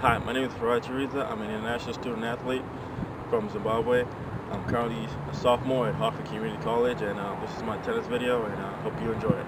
Hi, my name is Farai Chiridza. I'm an international student athlete from Zimbabwe. I'm currently a sophomore at Harford Community College, and uh, this is my tennis video, and I uh, hope you enjoy it.